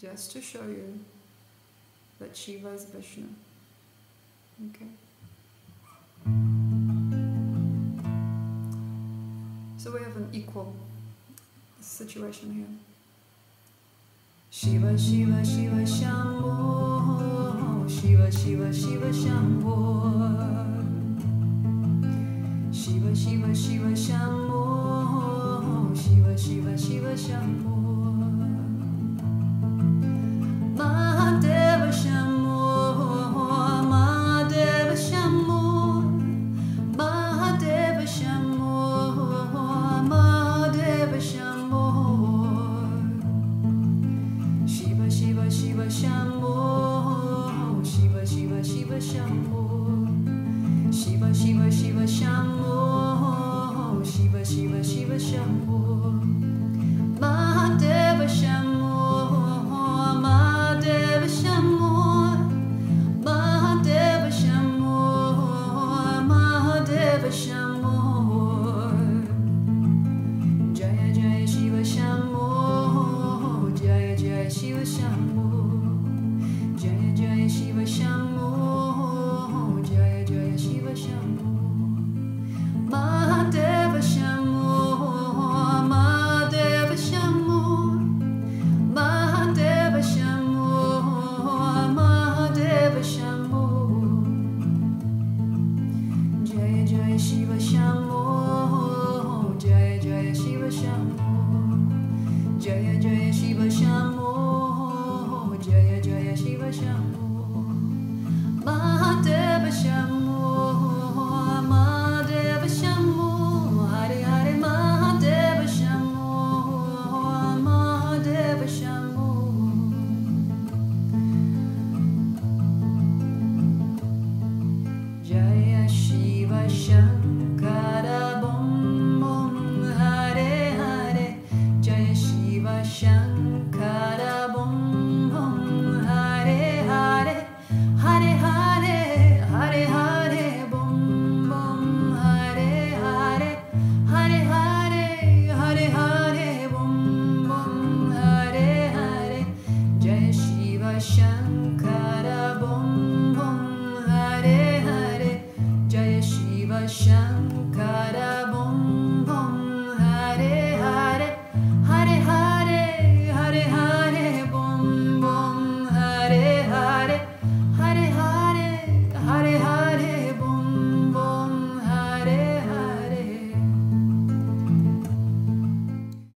just to show you that Shiva is Vishnu. Okay. So we have an equal situation here. Shiva, Shiva, Shiva, Shambho. Shiva, Shiva, Shiva, Shambho. Shiva, Shiva, Shiva, Shambho. Shiva, Shiva, Shiva, Shambho. Shiva, Shiva. Shiva, Shiva, Shiva, Shiva, Shiva, Shiva, Shambho. Shiva, Shiva, Shiva, Shambho. Mahadeva Shambho. Shiva Shambhu. Shiva Shambhu. Shiva Shankara Hare Hare Hare Hare Hare Hare Hare Hare Hare Hare Hare Hare Hare Hare Jai Shiva Shankara